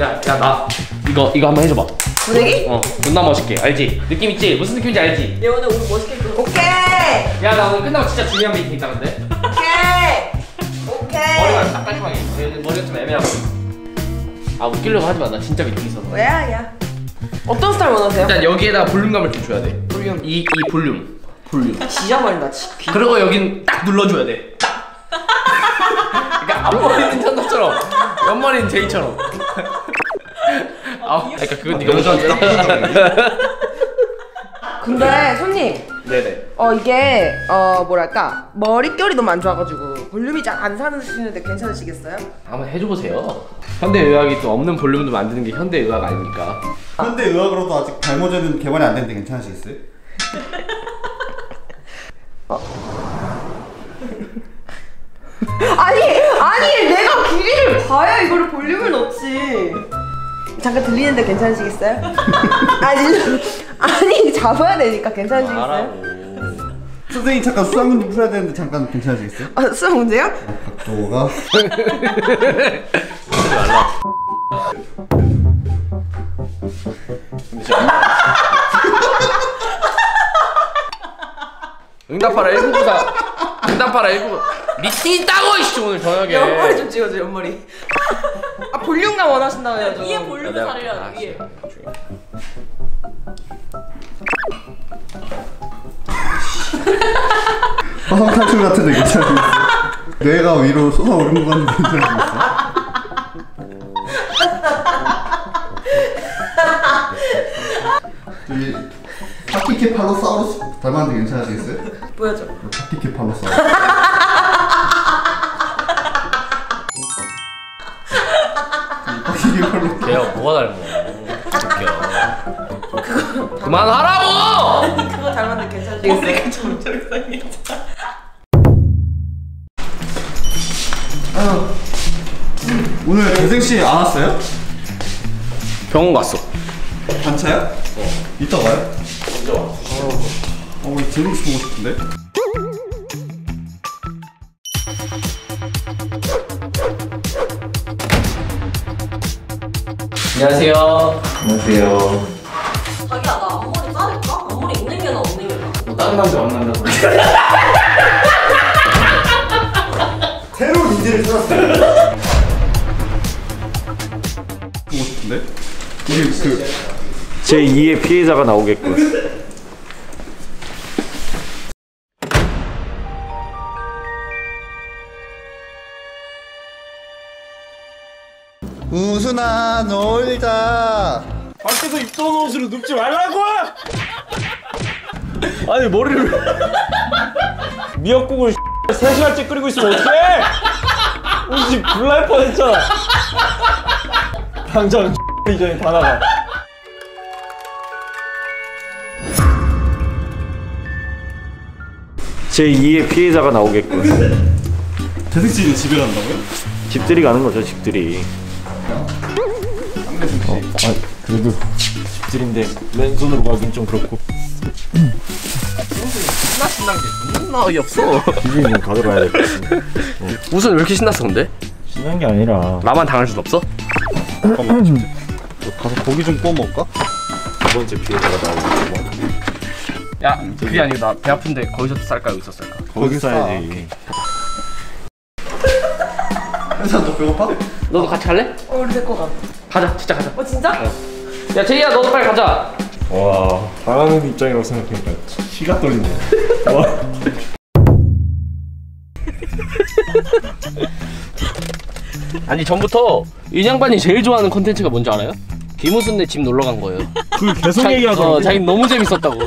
야, 야, 나 이거 이거 한번 해줘봐. 고데기? 어, 존나 멋있게. 알지? 느낌 있지? 무슨 느낌인지 알지? 얘 오늘 옷 멋있게 입고 오케이 야, 나 오늘 끝나고 진짜 중요한 미팅 있다 근데. 오케이 오케이 머리가 딱 깔끔하게. 머리가 좀 애매하고. 아, 웃기려고 하지 마. 나 진짜 미팅 있어. 왜야 야 어떤 스타일 원하세요? 일단 여기에다 볼륨감을 좀 줘야 돼. 볼륨. 이, 이 볼륨. 볼륨. 지져버린다 지 귀. 그리고 여긴 딱 눌러줘야 돼. 딱. 그러니까 앞머리는 천덕처럼, 옆머리는 제이처럼. 아, 그러니까 그건 네가 웃었네. 근데 손님 네네. 어 이게 어 뭐랄까 머릿결이 너무 안 좋아가지고 볼륨이 잘 안 사시는데 괜찮으시겠어요? 한번 해줘보세요. 현대 의학이 또 없는 볼륨도 만드는 게 현대 의학 아닙니까? 현대 의학으로도 아직 발모제는 개발이 안 됐는데 괜찮으시겠어요? 아니 아니 내가 길이를 봐야 이거를 볼륨을 넣지 잠깐 들리는데 괜찮으시겠어요? 아니 아니 잡아야 되니까 괜찮으시겠어요? 선생님 잠깐 수학문 좀 풀어야 되는데 잠깐 괜찮으시겠어요? 아 수학 문제요? 각도가 응답하라 1994. 응답하라 19. 미팅 있다고 이씨 오늘 저녁에. 옆머리 좀 찍어줘 옆머리 아 볼륨감 원하신다고 해야죠 위에 볼륨을 살려야 아, 돼 위에 화성 탈출 같은데 괜찮으시겠어요? 뇌가 위로 쏟아오른 것 같은데 괜찮으시겠어요? 저기 파키케팔로사우루스 닮았는데 괜찮으시겠어요? 보여줘 파키케팔로사우루스 걔가 뭐가 닮아? 웃겨. 그만하라고! 그거 닮았는데 괜찮으시겠어요? 점점 이상해져 오늘 대생씨 안 왔어요? 병원 갔어. 반차요? 어 이따 가요? 언제 와? 어 우리 제육씨 보고 싶은데? 안녕하세요. 안녕하세요 자기야 나 앞머리 자를까? 앞머리 있는 게 나 없는 게 나? 뭐 다른 남자 만난다고. 새로운 인재를 찾았어요 보고 싶은데? 우리 그 제 2의 피해자가 나오겠군. 우순아 놀자 밖에서 입던 옷으로 눕지 말라고! 아니 머리를 미역국을 3시간째 끓이고 있으면 어떡해! 옷이 불날 뻔했잖아 당장 이전에 다 나가 제 2의 피해자가 나오겠군 대생씨는 집에 간다고요? 집들이 가는 거죠 집들이 어, 아, 그래도 집들인데 맨손으로 가긴 좀 그렇고 신나 신난 게 존나 어이없어. 집이 가져가야 될것 같은데 무슨 왜 이렇게 신났어 근데? 신난 게 아니라 나만 당할 순 없어? 가서 고기 좀 구워 먹을까? 두 번째 피해자가 나오겠고 야 그게 아니고 나 배 아픈데 거기서 쌀까 여기서 쌀까? 거기 써야지 현수야 너 배고파? 너도 같이 갈래? 어 우리 데리고 가 가자 진짜 가자. 어 진짜? 야 제이야 너도 빨리 가자. 와 당하는 입장이라고 생각하니까 치가 떨리네 와 아니 전부터 인양반이 제일 좋아하는 컨텐츠가 뭔지 알아요? 김우순네 집 놀러 간 거예요. 그 계속 자, 얘기하더라고 어, 자기 너무 재밌었다고.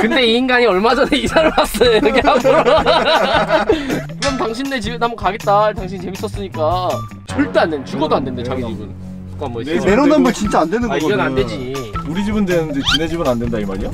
근데 이 인간이 얼마 전에 이사를 왔어요. 이렇게 하고. 그럼 당신네 집에 한번 가겠다. 당신 재밌었으니까. 절대 안 된다. 죽어도 안 된대 자기 집은. 그러니까 뭐내 있어. 내로남불 진짜 안 되는 아 거거든 이건 안 되지. 우리 집은 되는데 지네 집은 안 된다 이 말이야?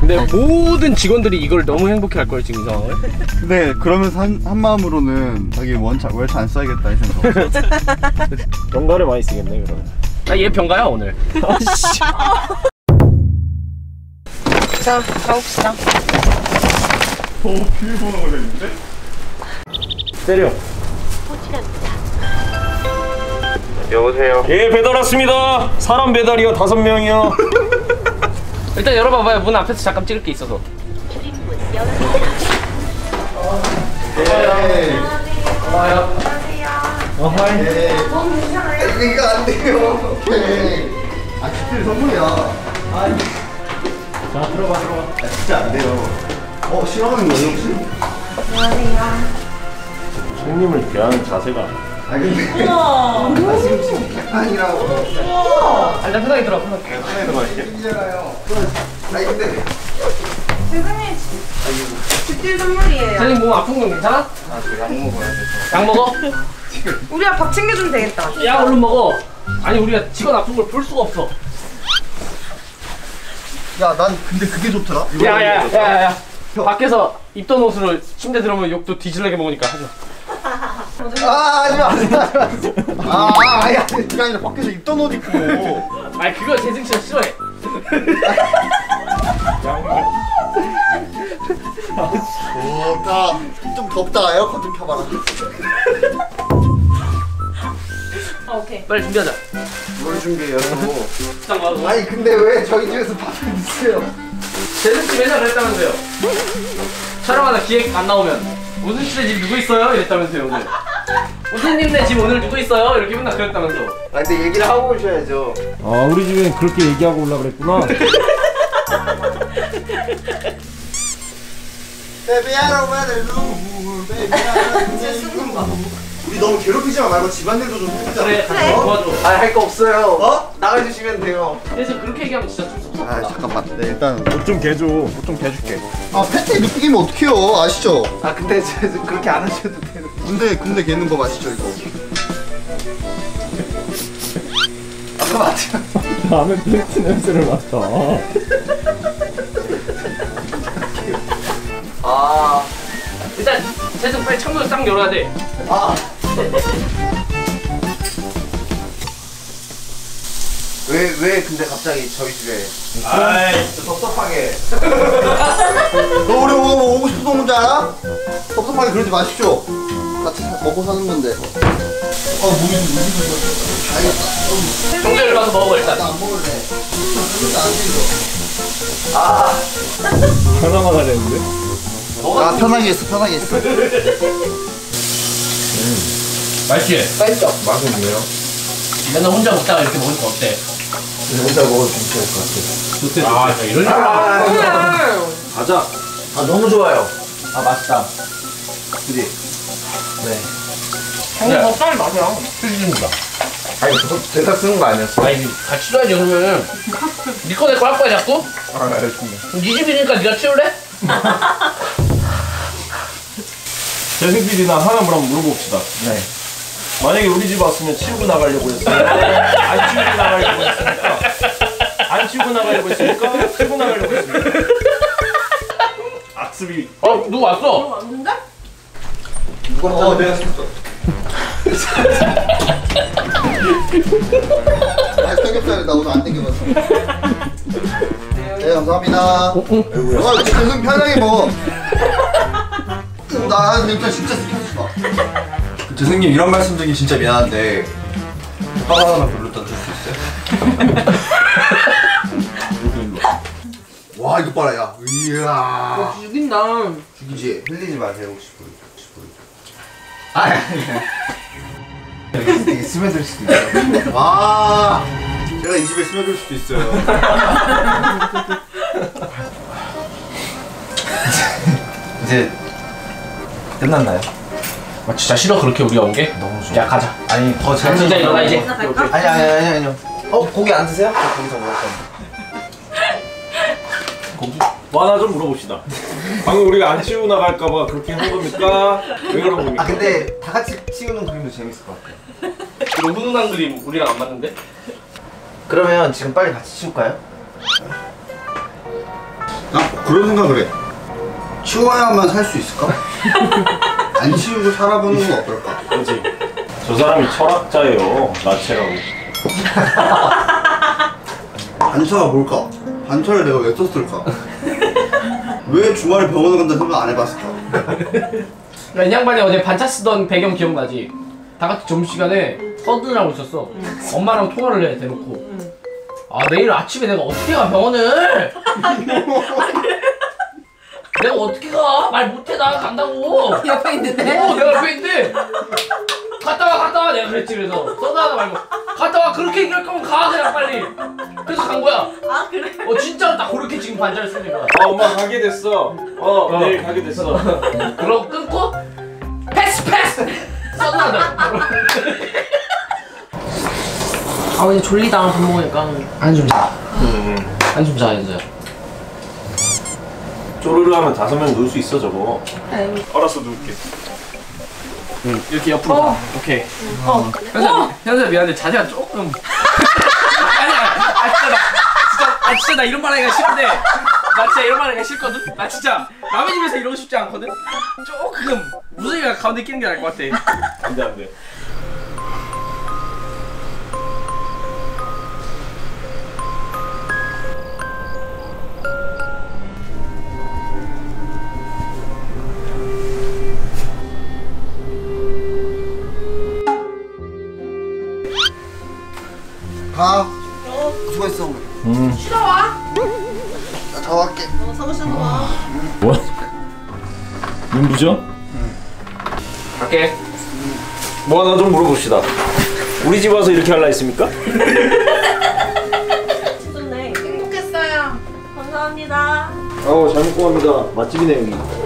근데 모든 직원들이 이걸 너무 행복해 할 거예요 지금 이 상황을. 근데 그러면서 한, 한 마음으로는 자기 원차 월차 안 써야겠다 이 생각 병가를 많이 쓰겠네 그러면 나얘 병가야 오늘. 자 가봅시다 때려 여보세요. 예 배달 왔습니다. 사람 배달이요 다섯 명이요. 일단 열어봐봐요. 문 앞에서 잠깐 찍을 게 있어서. 고마워요. 이거 이거 안 돼요. 네. 아 집들 선물이야. 아. 자 들어봐 들어봐. 아, 진짜 안 돼요. 어 싫어하는 거예요 혹시? 손님을 대하는 자세가 아 근데 아 지금 지금 아니라고. 아, 일단 편하게 들어. 편하게. 이잖아요. 아니 근데 집들 선물이에요. 선생님 몸 아픈 건 괜찮아? 아 저약 먹어야 돼. 약 먹어? 우리가 밥 챙겨주면 되겠다. 약 얼른 먹어. 아니 우리가 직원 아픈 걸 볼 수가 없어. 야 난 근데 그게 좋더라. 야야 야 야 야. 밖에서 입던 옷으로 침대 들어오면 욕도 뒤질라게 먹으니까 하지 마. 아 하지 마 하지 마 하지마. 아 아니 아니 그게 아니라 밖에서 입던 옷 입고. 아니 그거 재승 씨가 싫어해. 덥다. 좀 덥다. 에어컨 좀 켜봐라. 아, 오케이. 빨리 준비하자. 뭘 준비해요? 딱 와서. 아니 근데 왜 저희 집에서 밥을 드세요? 재승 씨 맨날 그랬다면서요. 촬영하다 기획 안 나오면 우순 씨네 집 누구 있어요? 이랬다면서요 오늘. 우순님네 집 오늘 누구 있어요? 이렇게 맨날 그랬다면서. 아 근데 얘기를 하고 오셔야죠. 아 우리 집엔 그렇게 얘기하고 올라 그랬구나. Baby I don't wanna lose, baby I don't wanna lose. 우리 너무 괴롭히지 말고 집안일도 좀 해보자. 그래 그래 도와줘. 아 할 거 없어요. 어? 나가주시면 돼요. 대신 그렇게 얘기하면 진짜 좀 섭섭하다. 아 잠깐만. 네 일단 옷 좀 개줘. 옷 좀 개줄게. 아 팬티 느끼면 어떡해요? 아시죠? 아 근데 그렇게 안 하셔도 돼요. 군대 군대 개는 법 아시죠 이거? 아까 맞죠? 다음에 팬티 냄새를 맡아. 아. 일단 재승 빨리 창문을 싹 열어야 돼. 아. 왜, 왜 근데 갑자기 저희 집에 아이 섭섭하게. 너 우리 오고 뭐 오고 싶어서 오는 줄 알아? 섭섭하게 그러지 마십시오. 같이 사- 먹고 사는 건데. 어 목이 좀 물리고 아니 정재를 가서 먹어 일단. 나안 먹을래. 진짜 안 되죠 편하게 하려는데. 아 편하게 했어 편하게 했어 맛있지? 맛있죠? 맛있네요. 맨날 혼자 먹다가 이렇게 먹으니까 어때? 혼자 먹어도 괜찮을 것 같아 아, 저 이런 줄 가자. 아 너무 좋아요 아 맛있다 그지? 형님 적당히 마셔. 틀리는구나. 아니 저 대사 쓰는 거 아니었어? 아니, 같이 써야지, 그러면. 니꺼 내꺼 할 거야, 자꾸? 아 알겠습니다 그럼 네 집이니까 네가 치울래? 재승 PD나 한번 물어봅시다. 네 만약에 우리 집 왔으면 치우고 나가려고 했어요. 안 치우고 나가려고 했습니까? 안 치우고 나가려고 했습니까? 치우고 나가려고 했습니까? 악습이 어, 누구 왔어? 누가 어 내가 썼어 아 삼겹살 나 오늘 안 땡겨봤어 네 감사합니다 아 진짜 좀 편하게 먹어 나 진짜 진짜 시켜주지 마 죄송님 이런 말씀 드리기 진짜 미안한데 오빠가 하나 불렀다 줄수 있어요? 와 이거 봐라 야. 이야. 죽인다. 죽이지. 흘리지 마세요 혹시 보이 혹시 보이 아 아니 되게 스며들 수도 있어요. 와. 제가 이 집에 스며들 수도 있어요. 이제 끝났나요? 아, 진짜 싫어, 그렇게 우리가 온 게? 너무 좋아. 야, 가자. 아니 더 잘. 진짜 일어나, 이제. 아니 아니 아니 아니요. 어 고기 안 드세요? 저 거기서 먹을 건데. 뭐 하나 좀 물어봅시다. 방금 우리가 안 치우고 나갈까봐 그렇게 한 겁니까? 왜 그런 겁니까? 아 근데 다 같이 치우는 그림도 재밌을 것 같아요. 이런 훈훈한 그림 우리랑 안 맞는데? 그러면 지금 빨리 같이 치울까요? 아 그런 생각을 해 치워야만 살 수 있을까? 안 치우고 살아보는 건 어떨까? 그렇지. 저 사람이 철학자예요. 나체라고. 반차가 뭘까? 반차를 내가 왜 썼을까? 왜 주말에 병원을 간다 생각 안 해봤을까? 야, 이 양반이 어제 반차 쓰던 배경 기억나지? 다 같이 점심시간에 서든하고 있었어. 엄마랑 통화를 해 대놓고. 아 내일 아침에 내가 어떻게 가 병원을? 내가 어떻게 가? 말 못해 나 간다고. 옆에 있는데. 어 내가 옆에 있는데 갔다 와 갔다 와 내가 그랬지 그래서 서든하다 말고 갔다 와 그렇게 얘기할 거면 가 그냥 빨리. 그래서 간 거야. 아 그래? 어 진짜로 딱 그렇게 지금 반찬을 쓰는 거야. 아 엄마 가게 됐어. 어, 내일 가게 됐어. 그러고 끊고 패스 패스 썬나다 아 이제 졸리다 밥 먹으니까 한숨 자 한숨 자 이제 쪼르르 하면 다섯 명 누울 수 있어 저거. 알았어 누울게. 이렇게 옆으로 가. 오케이. 어. 현수야 현수야 미안한데 자세가 조금. 아니 아니 아 진짜 나 진짜 아 진짜 나 이런 말 하기가 싫은데. 나 진짜 이런 말 하기가 싫거든? 나 진짜 남의 집에서 이러고 싶지 않거든? 조금. 무슨이가 가운데 끼는 게 나을 것 같아. 안돼 안돼. 가. 수고했어 오늘. 음. 쉬러 와. 나 자고 갈게. 어, 사무실로 와. 뭐? 눈부죠? 갈게 뭐 하나 좀 물어봅시다. 우리 집 와서 이렇게 할라 했습니까? 좋네. 행복했어요. 감사합니다. 아우 잘 먹고 갑니다. 맛집이네 여기.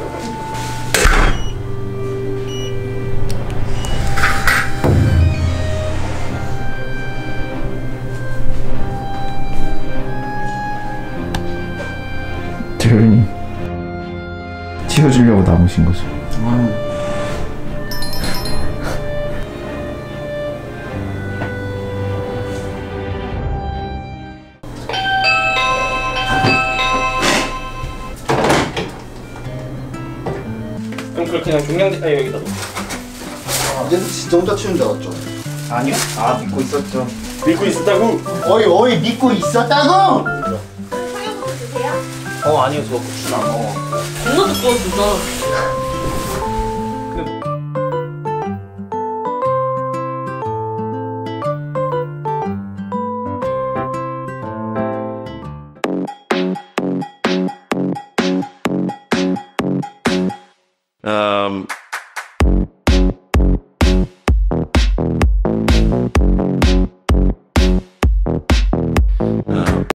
치워주려고 남으신 거죠. 그럼 그걸 그냥 중량제 아 여기다 이제는 진짜 혼자 치운 줄 알았죠. 아니요. 아 믿고 있었죠. 믿고 있었다고? 어이 어이 믿고 있었다고. 어 아니요 저 고추 안 먹어. 겁나 두꺼워